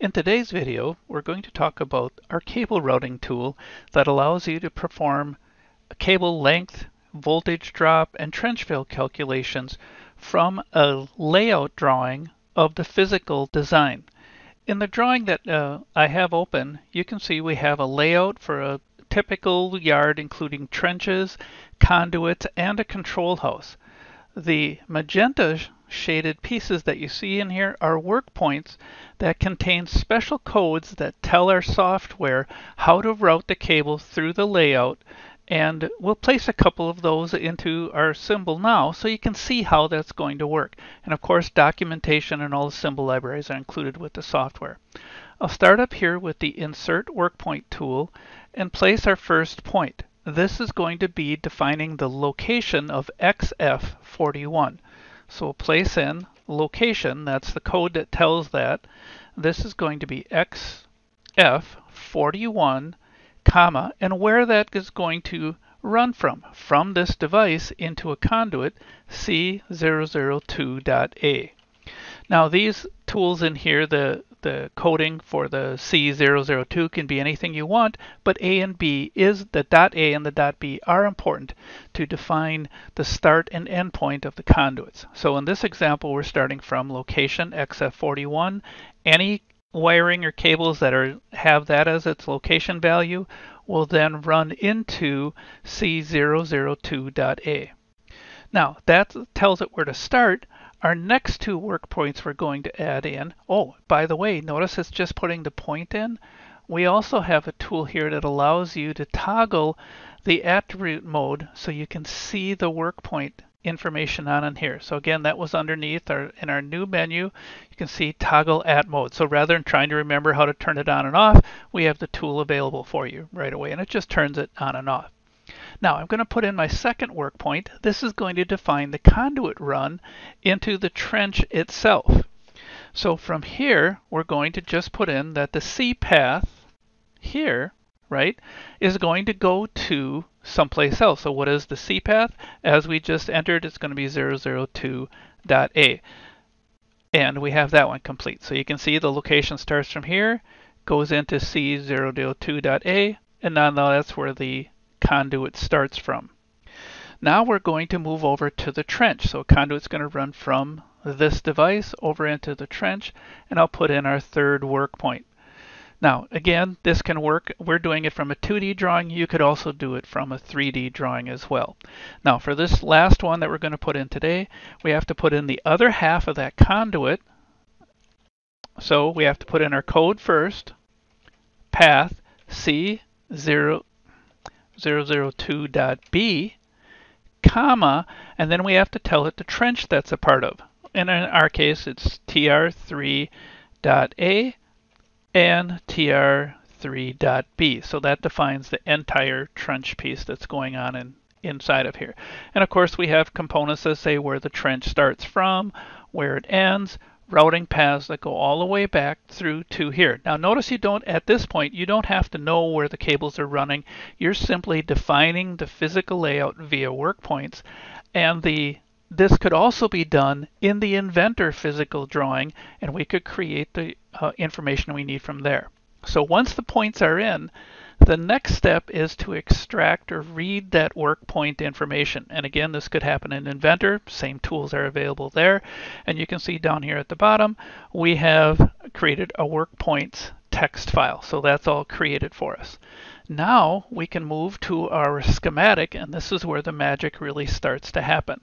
In today's video, we're going to talk about our cable routing tool that allows you to perform cable length, voltage drop, and trench fill calculations from a layout drawing of the physical design. In the drawing that uh, I have open, you can see we have a layout for a typical yard including trenches, conduits, and a control house. The magenta shaded pieces that you see in here are work points that contain special codes that tell our software how to route the cable through the layout and we'll place a couple of those into our symbol now so you can see how that's going to work. And of course documentation and all the symbol libraries are included with the software. I'll start up here with the insert work point tool and place our first point. This is going to be defining the location of XF41. So we'll place in location, that's the code that tells that. This is going to be XF41, comma, and where that is going to run from, from this device into a conduit C002.A. Now these tools in here, the the coding for the C002 can be anything you want, but A and B is the dot A and the dot B are important to define the start and end point of the conduits. So in this example, we're starting from location XF41. Any wiring or cables that are have that as its location value will then run into C002.A. Now that tells it where to start, our next two work points we're going to add in, oh, by the way, notice it's just putting the point in. We also have a tool here that allows you to toggle the attribute mode so you can see the work point information on in here. So again, that was underneath our in our new menu. You can see toggle at mode. So rather than trying to remember how to turn it on and off, we have the tool available for you right away and it just turns it on and off. Now I'm going to put in my second work point. This is going to define the conduit run into the trench itself. So from here, we're going to just put in that the C path here, right, is going to go to someplace else. So what is the C path? As we just entered, it's going to be 002.A. And we have that one complete. So you can see the location starts from here, goes into C002.A, and now that's where the conduit starts from. Now we're going to move over to the trench. So conduit's going to run from this device over into the trench, and I'll put in our third work point. Now, again, this can work. We're doing it from a 2D drawing. You could also do it from a 3D drawing as well. Now, for this last one that we're going to put in today, we have to put in the other half of that conduit. So we have to put in our code first, path C0 002.b, comma, and then we have to tell it the trench that's a part of. And in our case, it's tr3.a and tr3.b. So that defines the entire trench piece that's going on in, inside of here. And of course, we have components that say where the trench starts from, where it ends, routing paths that go all the way back through to here. Now notice you don't, at this point, you don't have to know where the cables are running. You're simply defining the physical layout via work points. And the this could also be done in the inventor physical drawing and we could create the uh, information we need from there. So once the points are in, the next step is to extract or read that work point information. And again, this could happen in Inventor. Same tools are available there. And you can see down here at the bottom, we have created a work points text file. So that's all created for us. Now we can move to our schematic and this is where the magic really starts to happen.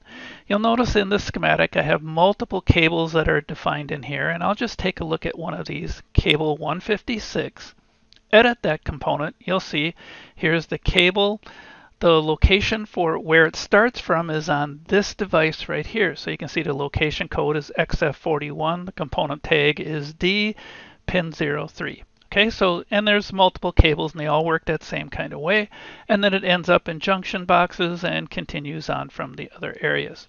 You'll notice in the schematic I have multiple cables that are defined in here and I'll just take a look at one of these, cable 156 edit that component, you'll see here's the cable. The location for where it starts from is on this device right here. So you can see the location code is XF41. The component tag is D, pin 03. Okay, so, and there's multiple cables and they all work that same kind of way. And then it ends up in junction boxes and continues on from the other areas.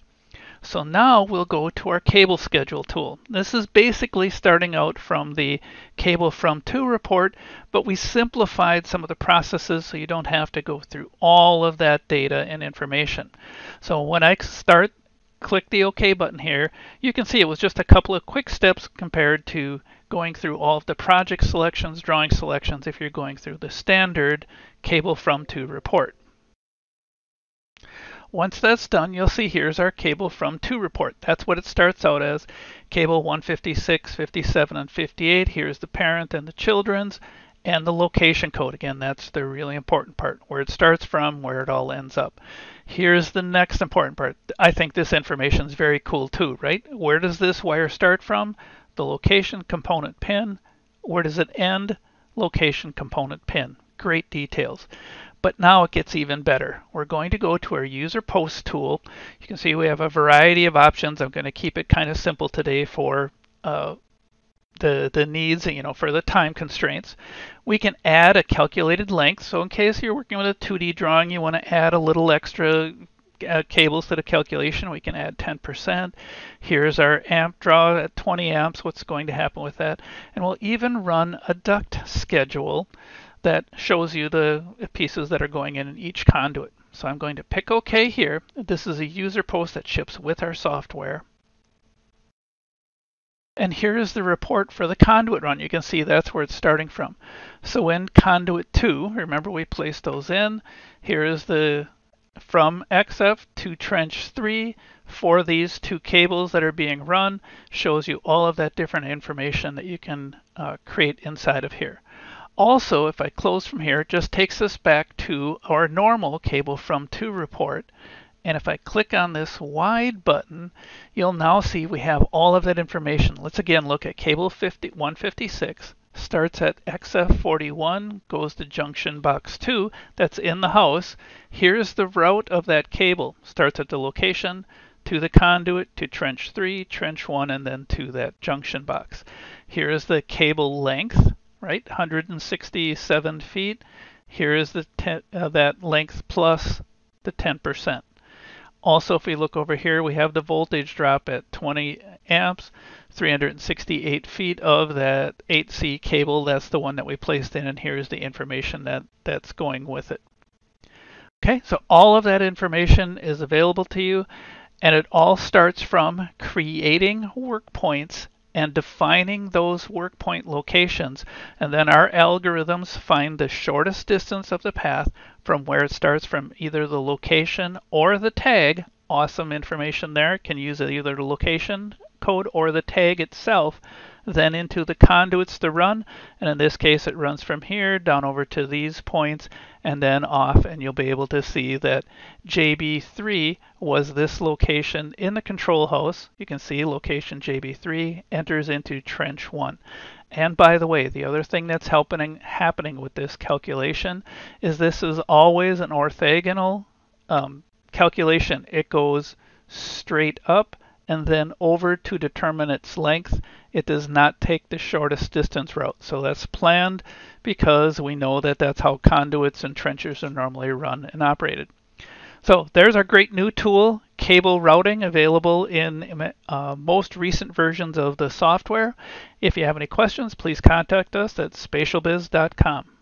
So now we'll go to our cable schedule tool. This is basically starting out from the cable from to report, but we simplified some of the processes so you don't have to go through all of that data and information. So when I start, click the OK button here, you can see it was just a couple of quick steps compared to going through all of the project selections, drawing selections if you're going through the standard cable from to report. Once that's done, you'll see here's our cable from to report. That's what it starts out as. Cable 156, 57, and 58. Here's the parent and the children's and the location code. Again, that's the really important part, where it starts from, where it all ends up. Here's the next important part. I think this information is very cool too, right? Where does this wire start from? The location component pin. Where does it end? Location component pin. Great details. But now it gets even better. We're going to go to our user post tool. You can see we have a variety of options. I'm going to keep it kind of simple today for uh, the, the needs, and you know, for the time constraints. We can add a calculated length. So in case you're working with a 2D drawing, you want to add a little extra uh, cables to the calculation, we can add 10%. Here's our amp draw at 20 amps, what's going to happen with that. And we'll even run a duct schedule that shows you the pieces that are going in each conduit. So I'm going to pick OK here. This is a user post that ships with our software. And here is the report for the conduit run. You can see that's where it's starting from. So in conduit 2, remember we placed those in. Here is the from XF to trench 3 for these two cables that are being run. Shows you all of that different information that you can uh, create inside of here. Also, if I close from here, it just takes us back to our normal cable from to report. And if I click on this wide button, you'll now see we have all of that information. Let's again look at cable 50, 156, starts at XF41, goes to junction box 2, that's in the house. Here's the route of that cable, starts at the location, to the conduit, to trench 3, trench 1, and then to that junction box. Here is the cable length, right, 167 feet. Here is the uh, that length plus the 10%. Also, if we look over here, we have the voltage drop at 20 amps, 368 feet of that 8C cable. That's the one that we placed in, and here's the information that, that's going with it. Okay, so all of that information is available to you, and it all starts from creating work points and defining those work point locations. And then our algorithms find the shortest distance of the path from where it starts from either the location or the tag. Awesome information there. Can use either the location code or the tag itself then into the conduits to run. And in this case, it runs from here down over to these points and then off. And you'll be able to see that JB3 was this location in the control house. You can see location JB3 enters into trench 1. And by the way, the other thing that's helping, happening with this calculation is this is always an orthogonal um, calculation. It goes straight up and then over to determine its length. It does not take the shortest distance route. So that's planned because we know that that's how conduits and trenches are normally run and operated. So there's our great new tool, cable routing, available in uh, most recent versions of the software. If you have any questions, please contact us at spatialbiz.com.